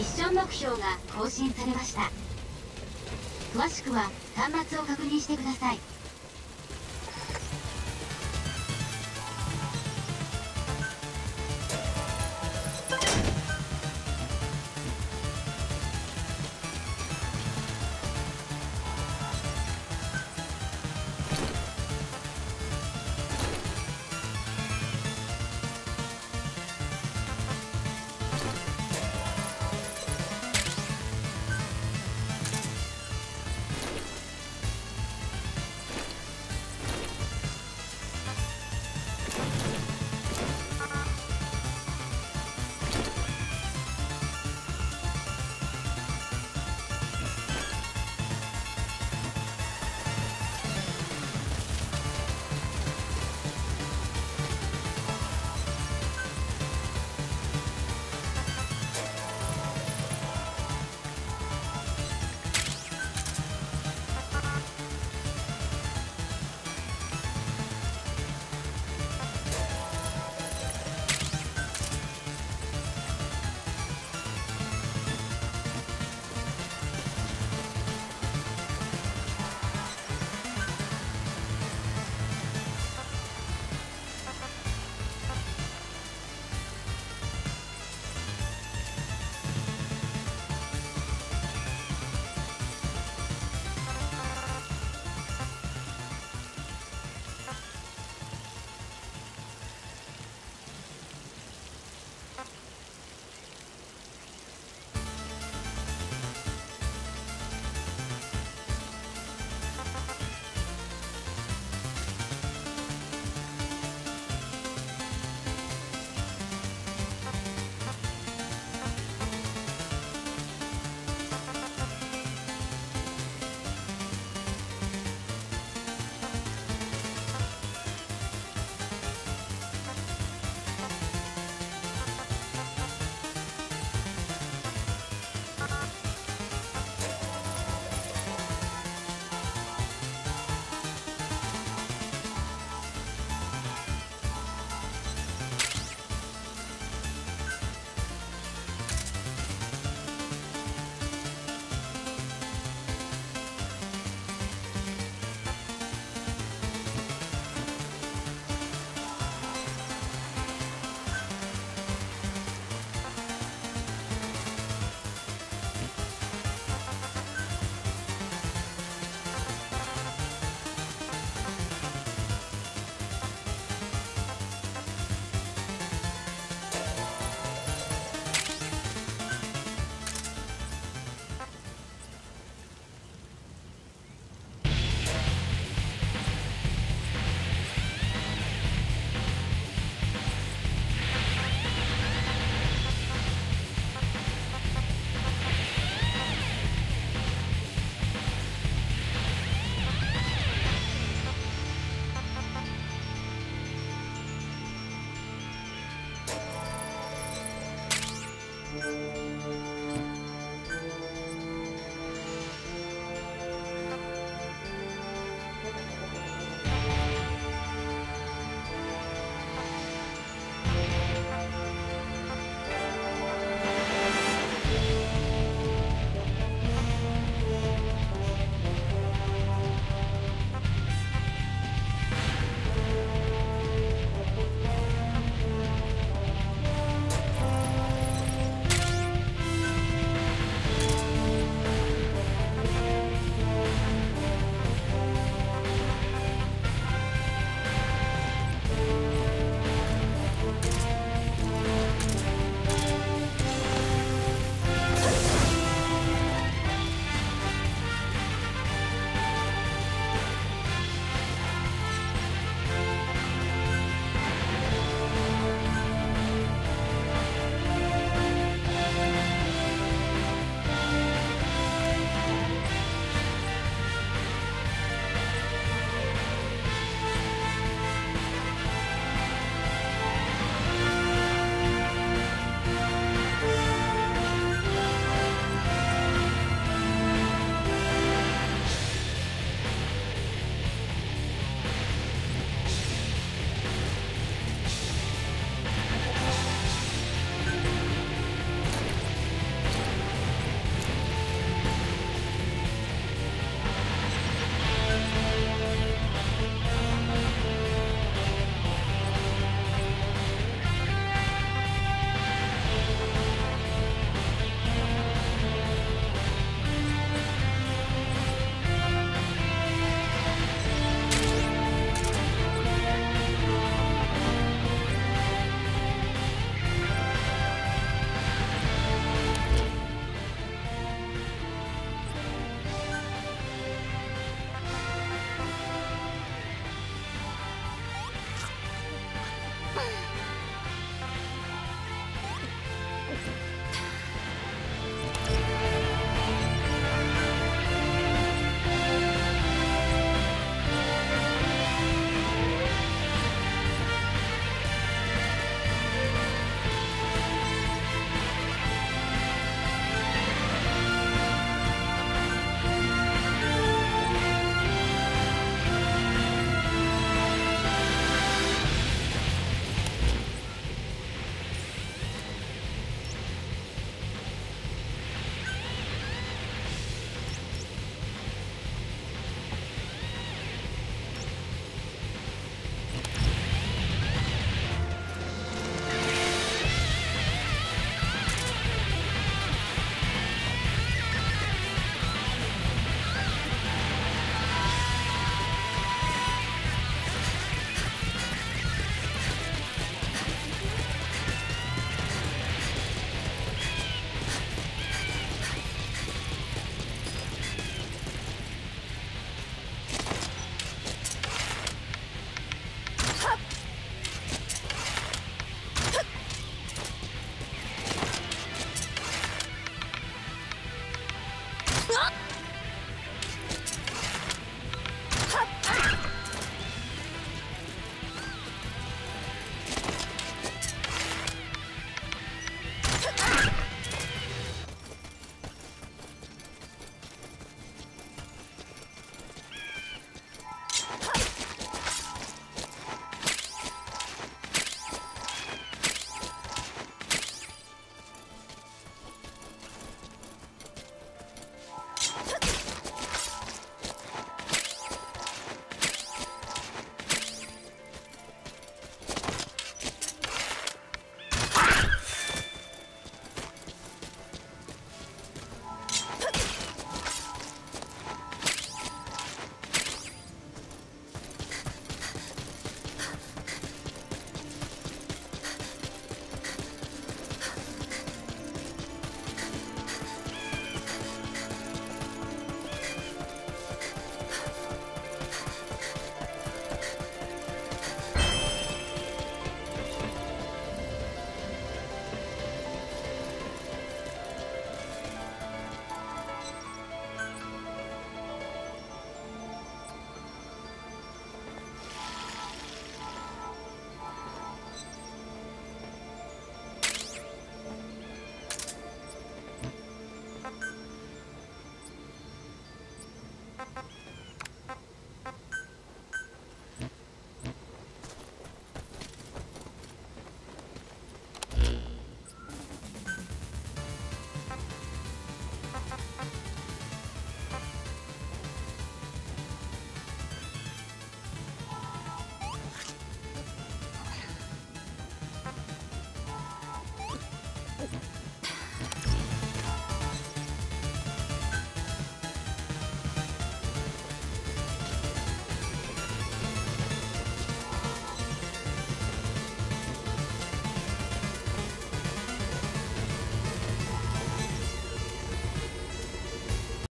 ミッション目標が更新されました。詳しくは端末を確認してください。